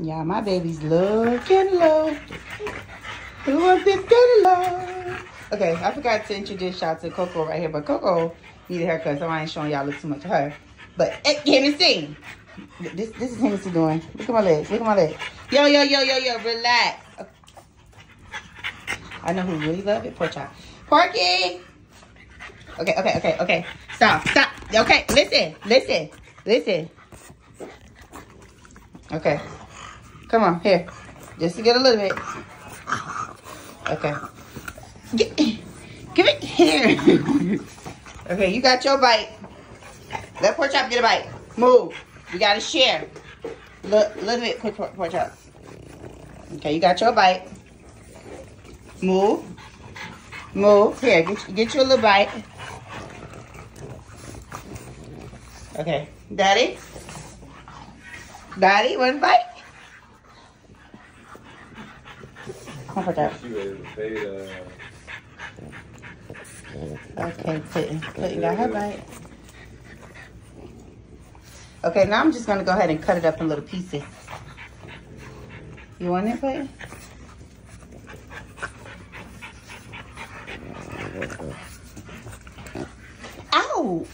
Yeah, my baby's looking low. Who wants this good love? Okay, I forgot to introduce y'all to Coco right here, but Coco need a haircut, so I ain't showing y'all look too much of her. But hey, Hennessy, this this is Hennessy doing. Look at my legs. Look at my legs. Yo yo yo yo yo, relax. I know who really love it. Pork chop. Porky. Okay okay okay okay. Stop stop. Okay, listen listen listen. Okay. Come on, here. Just to get a little bit. Okay. Get, give it here. okay, you got your bite. Let pork chop get a bite. Move. We gotta share. Look, little bit, quick pork, pork chop. Okay, you got your bite. Move. Move. Here, get, get you a little bite. Okay. Daddy? Daddy, one bite? Okay, Putin. Putin got her bite. Okay, now I'm just going to go ahead and cut it up in little pieces. You want it, Putin? Ow!